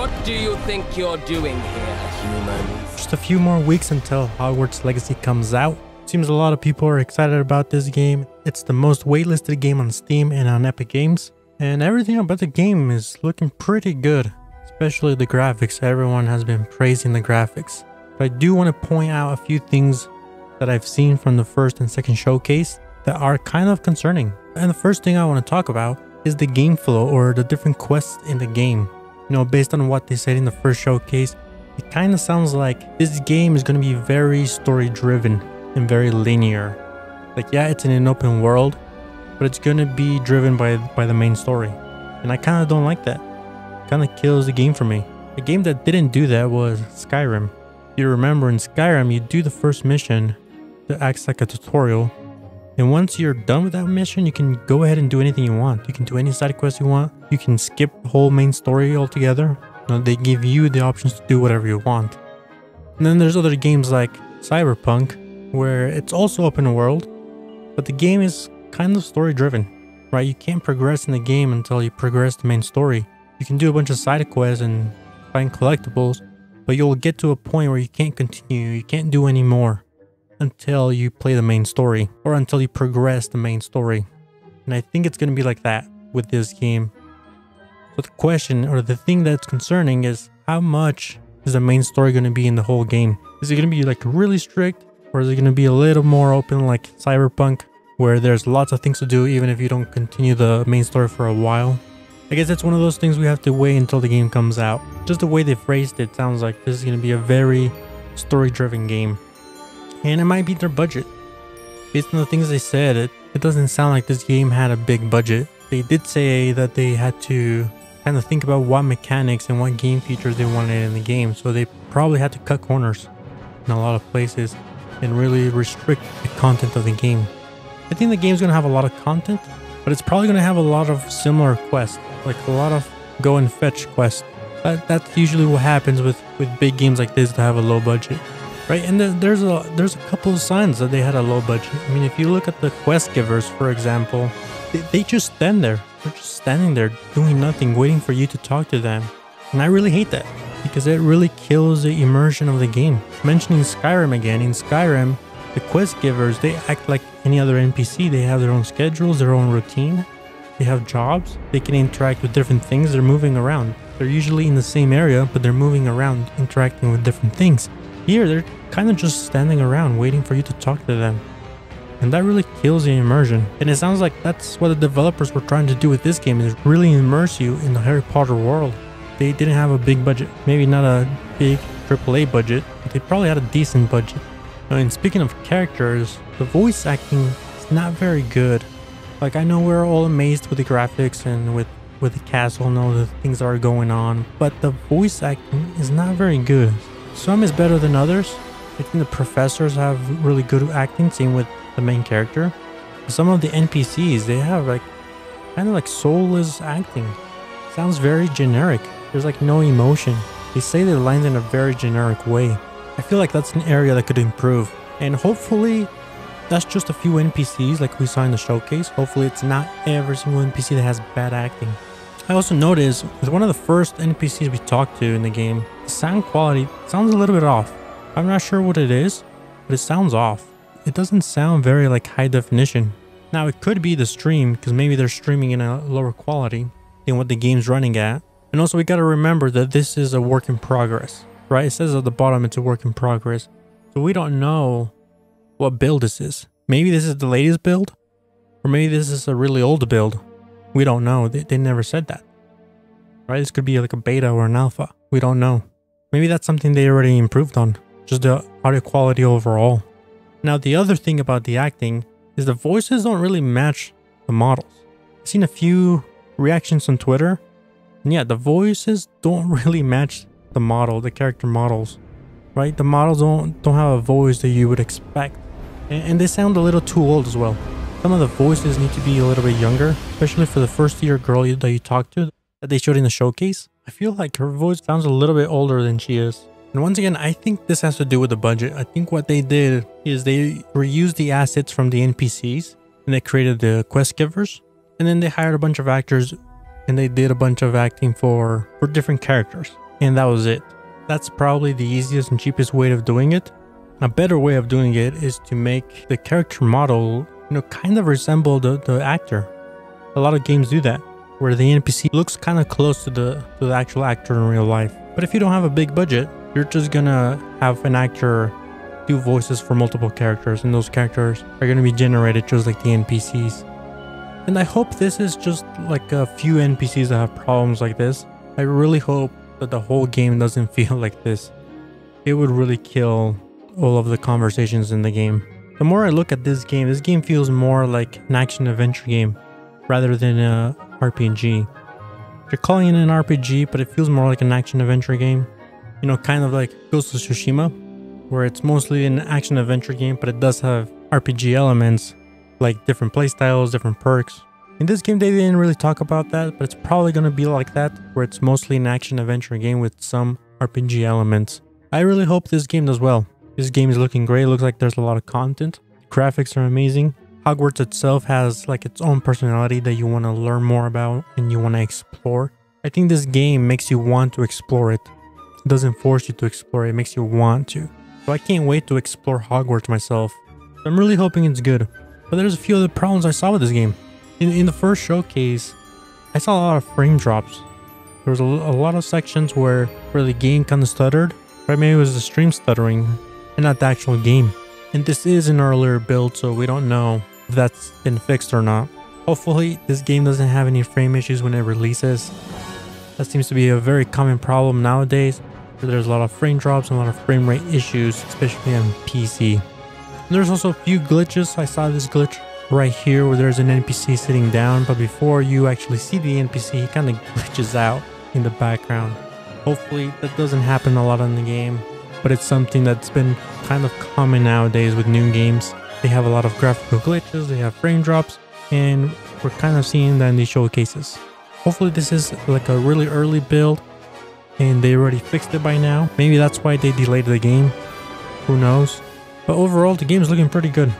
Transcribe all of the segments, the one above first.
What do you think you're doing here, humans? Just a few more weeks until Hogwarts Legacy comes out. Seems a lot of people are excited about this game. It's the most waitlisted game on Steam and on Epic Games. And everything about the game is looking pretty good, especially the graphics. Everyone has been praising the graphics. But I do want to point out a few things that I've seen from the first and second showcase that are kind of concerning. And the first thing I want to talk about is the game flow or the different quests in the game. You know, based on what they said in the first showcase, it kind of sounds like this game is going to be very story driven and very linear. Like, yeah, it's in an open world, but it's gonna be driven by by the main story, and I kind of don't like that. Kind of kills the game for me. A game that didn't do that was Skyrim. You remember in Skyrim, you do the first mission that acts like a tutorial, and once you're done with that mission, you can go ahead and do anything you want. You can do any side quest you want. You can skip the whole main story altogether. You know, they give you the options to do whatever you want. And then there's other games like Cyberpunk, where it's also open world, but the game is kind of story driven, right? You can't progress in the game until you progress the main story. You can do a bunch of side quests and find collectibles, but you'll get to a point where you can't continue, you can't do any more until you play the main story or until you progress the main story. And I think it's going to be like that with this game. So the question or the thing that's concerning is how much is the main story going to be in the whole game? Is it going to be like really strict or is it going to be a little more open like Cyberpunk where there's lots of things to do even if you don't continue the main story for a while. I guess it's one of those things we have to wait until the game comes out. Just the way they phrased it sounds like this is going to be a very story-driven game. And it might be their budget. Based on the things they said, it, it doesn't sound like this game had a big budget. They did say that they had to kind of think about what mechanics and what game features they wanted in the game, so they probably had to cut corners in a lot of places and really restrict the content of the game. I think the game's going to have a lot of content, but it's probably going to have a lot of similar quests, like a lot of go and fetch quests. That, that's usually what happens with, with big games like this that have a low budget, right? And there's a there's a couple of signs that they had a low budget. I mean, if you look at the quest givers, for example, they, they just stand there. They're just standing there doing nothing, waiting for you to talk to them. And I really hate that because it really kills the immersion of the game. Mentioning Skyrim again, in Skyrim, the quest givers, they act like any other NPC. They have their own schedules, their own routine. They have jobs. They can interact with different things. They're moving around. They're usually in the same area, but they're moving around, interacting with different things. Here, they're kind of just standing around, waiting for you to talk to them. And that really kills the immersion. And it sounds like that's what the developers were trying to do with this game, is really immerse you in the Harry Potter world. They didn't have a big budget. Maybe not a big AAA budget, but they probably had a decent budget. And speaking of characters, the voice acting is not very good. Like I know we're all amazed with the graphics and with with the castle and all the things that are going on, but the voice acting is not very good. Some is better than others. I think the professors have really good acting, same with the main character. Some of the NPCs, they have like kind of like soulless acting. Sounds very generic. There's like no emotion. They say their lines in a very generic way. I feel like that's an area that could improve. And hopefully that's just a few NPCs like we saw in the showcase. Hopefully it's not every single NPC that has bad acting. I also noticed with one of the first NPCs we talked to in the game, the sound quality sounds a little bit off. I'm not sure what it is, but it sounds off. It doesn't sound very like high definition. Now it could be the stream because maybe they're streaming in a lower quality than what the game's running at. And also we gotta remember that this is a work in progress right? It says at the bottom it's a work in progress. So we don't know what build this is. Maybe this is the latest build, or maybe this is a really old build. We don't know. They, they never said that. Right? This could be like a beta or an alpha. We don't know. Maybe that's something they already improved on. Just the audio quality overall. Now, the other thing about the acting is the voices don't really match the models. I've seen a few reactions on Twitter. And yeah, the voices don't really match the model, the character models, right? The models don't don't have a voice that you would expect, and, and they sound a little too old as well. Some of the voices need to be a little bit younger, especially for the first year girl that you talked to that they showed in the showcase. I feel like her voice sounds a little bit older than she is. And once again, I think this has to do with the budget. I think what they did is they reused the assets from the NPCs and they created the quest givers. And then they hired a bunch of actors and they did a bunch of acting for, for different characters and that was it. That's probably the easiest and cheapest way of doing it. A better way of doing it is to make the character model, you know, kind of resemble the, the actor. A lot of games do that, where the NPC looks kind of close to the, to the actual actor in real life. But if you don't have a big budget, you're just gonna have an actor do voices for multiple characters, and those characters are gonna be generated just like the NPCs. And I hope this is just like a few NPCs that have problems like this. I really hope that the whole game doesn't feel like this. It would really kill all of the conversations in the game. The more I look at this game, this game feels more like an action adventure game rather than a RPG. They're calling it an RPG, but it feels more like an action adventure game. You know, kind of like Ghost of Tsushima, where it's mostly an action adventure game, but it does have RPG elements like different playstyles, different perks, in this game, they didn't really talk about that, but it's probably to be like that, where it's mostly an action-adventure game with some RPG elements. I really hope this game does well. This game is looking great, it looks like there's a lot of content. Graphics are amazing. Hogwarts itself has like its own personality that you want to learn more about and you want to explore. I think this game makes you want to explore it. Doesn't force you to explore, it makes you want to. So I can't wait to explore Hogwarts myself. I'm really hoping it's good. But there's a few other problems I saw with this game. In, in the first showcase, I saw a lot of frame drops. There was a, a lot of sections where, where the game kind of stuttered, right? Maybe it was the stream stuttering and not the actual game. And this is an earlier build, so we don't know if that's been fixed or not. Hopefully, this game doesn't have any frame issues when it releases. That seems to be a very common problem nowadays. There's a lot of frame drops and a lot of frame rate issues, especially on PC. And there's also a few glitches. I saw this glitch right here where there's an NPC sitting down, but before you actually see the NPC, he kind of glitches out in the background. Hopefully that doesn't happen a lot in the game, but it's something that's been kind of common nowadays with new games. They have a lot of graphical glitches, they have frame drops, and we're kind of seeing that in these showcases. Hopefully this is like a really early build and they already fixed it by now. Maybe that's why they delayed the game. Who knows? But overall, the game is looking pretty good.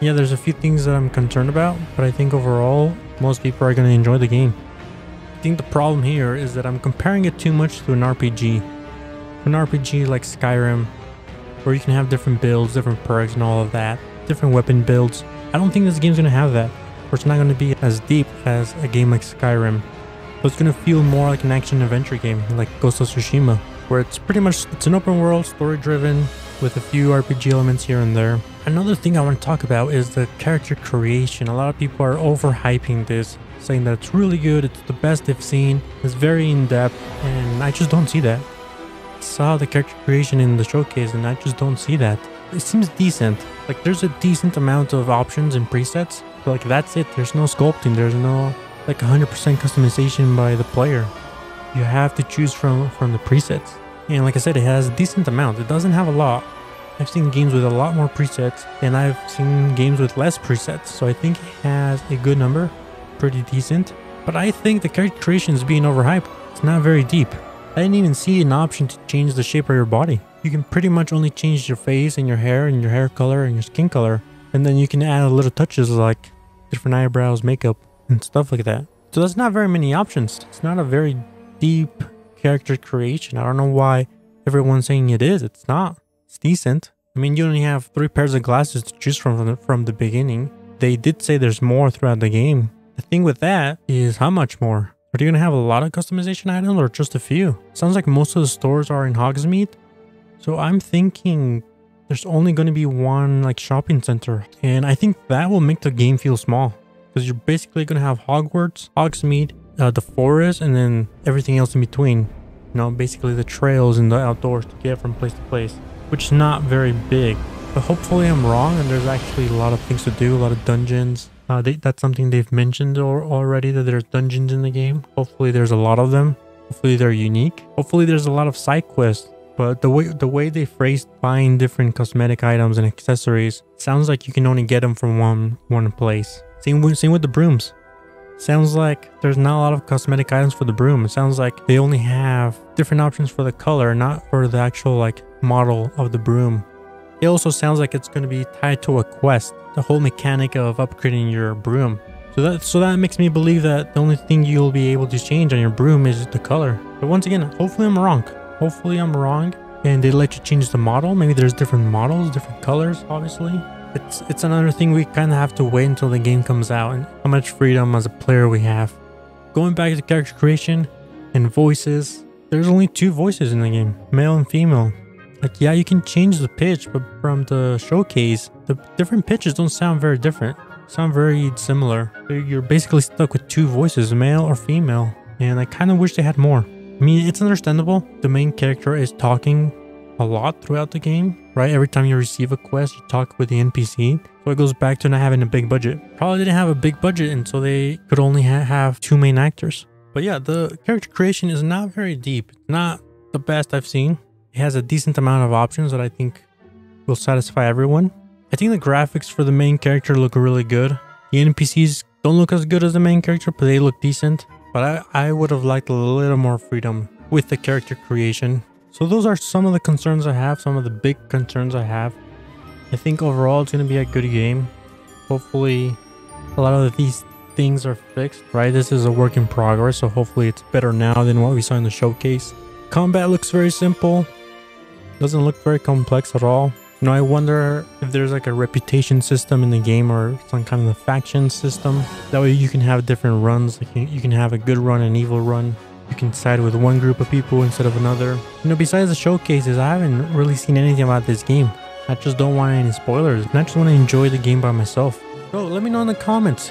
Yeah, there's a few things that I'm concerned about, but I think overall, most people are going to enjoy the game. I think the problem here is that I'm comparing it too much to an RPG. An RPG like Skyrim, where you can have different builds, different perks and all of that, different weapon builds. I don't think this game's going to have that, or it's not going to be as deep as a game like Skyrim. But it's going to feel more like an action-adventure game, like Ghost of Tsushima, where it's pretty much, it's an open world, story-driven, with a few RPG elements here and there. Another thing I want to talk about is the character creation. A lot of people are overhyping this, saying that it's really good, it's the best they've seen, it's very in-depth, and I just don't see that. I saw the character creation in the showcase and I just don't see that. It seems decent. Like there's a decent amount of options and presets, but like that's it. There's no sculpting, there's no like 100% customization by the player. You have to choose from from the presets. And like I said, it has a decent amount. It doesn't have a lot, I've seen games with a lot more presets and I've seen games with less presets. So I think it has a good number, pretty decent. But I think the character creation is being overhyped. It's not very deep. I didn't even see an option to change the shape of your body. You can pretty much only change your face and your hair and your hair color and your skin color. And then you can add little touches like different eyebrows, makeup, and stuff like that. So that's not very many options. It's not a very deep character creation. I don't know why everyone's saying it is. It's not. It's decent. I mean, you only have three pairs of glasses to choose from from the, from the beginning. They did say there's more throughout the game. The thing with that is how much more? Are you going to have a lot of customization items or just a few? Sounds like most of the stores are in Hogsmeade. So I'm thinking there's only going to be one like shopping center. And I think that will make the game feel small. Because you're basically going to have Hogwarts, Hogsmeade, uh, the forest, and then everything else in between. You know, basically the trails and the outdoors to get from place to place which is not very big. But hopefully I'm wrong and there's actually a lot of things to do, a lot of dungeons. Uh, they, that's something they've mentioned or, already that there's dungeons in the game. Hopefully there's a lot of them. Hopefully they're unique. Hopefully there's a lot of side quests. But the way the way they phrased buying different cosmetic items and accessories sounds like you can only get them from one one place. Same with, same with the brooms. Sounds like there's not a lot of cosmetic items for the broom. It sounds like they only have different options for the color, not for the actual like model of the broom. It also sounds like it's going to be tied to a quest, the whole mechanic of upgrading your broom. So that so that makes me believe that the only thing you'll be able to change on your broom is the color. But once again, hopefully I'm wrong. Hopefully I'm wrong and they let you change the model. Maybe there's different models, different colors, obviously. It's it's another thing we kind of have to wait until the game comes out and how much freedom as a player we have. Going back to character creation and voices, there's only two voices in the game, male and female. Like, yeah, you can change the pitch, but from the showcase, the different pitches don't sound very different. Sound very similar. You're basically stuck with two voices, male or female. And I kind of wish they had more. I mean, it's understandable. The main character is talking a lot throughout the game, right? Every time you receive a quest, you talk with the NPC. So it goes back to not having a big budget. Probably didn't have a big budget, and so they could only ha have two main actors. But yeah, the character creation is not very deep. Not the best I've seen. It has a decent amount of options that I think will satisfy everyone. I think the graphics for the main character look really good. The NPCs don't look as good as the main character, but they look decent. But I, I would have liked a little more freedom with the character creation. So those are some of the concerns I have, some of the big concerns I have. I think overall it's going to be a good game. Hopefully a lot of these things are fixed, right? This is a work in progress, so hopefully it's better now than what we saw in the showcase. Combat looks very simple. Doesn't look very complex at all. You know, I wonder if there's like a reputation system in the game or some kind of a faction system. That way you can have different runs. Like you can have a good run and evil run. You can side with one group of people instead of another. You know, besides the showcases, I haven't really seen anything about this game. I just don't want any spoilers. I just want to enjoy the game by myself. So let me know in the comments.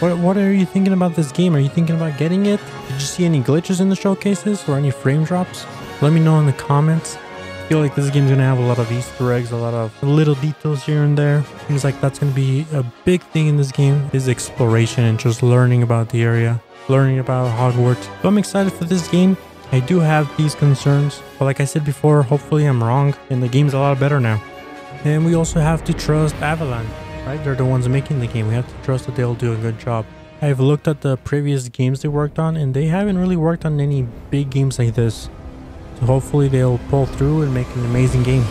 What, what are you thinking about this game? Are you thinking about getting it? Did you see any glitches in the showcases or any frame drops? Let me know in the comments. I feel like this game's gonna have a lot of Easter eggs, a lot of little details here and there. Seems like that's gonna be a big thing in this game is exploration and just learning about the area learning about Hogwarts. So I'm excited for this game. I do have these concerns, but like I said before, hopefully I'm wrong and the game's a lot better now. And we also have to trust Avalanche, right? They're the ones making the game. We have to trust that they'll do a good job. I've looked at the previous games they worked on and they haven't really worked on any big games like this. So hopefully they'll pull through and make an amazing game.